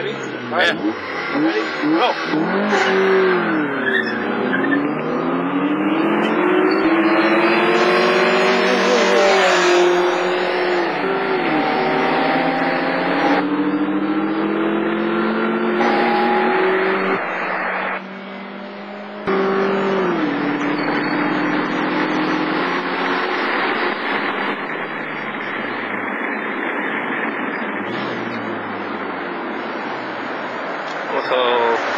Ready? All right. Yeah. Ready? Go. Mm. 我操！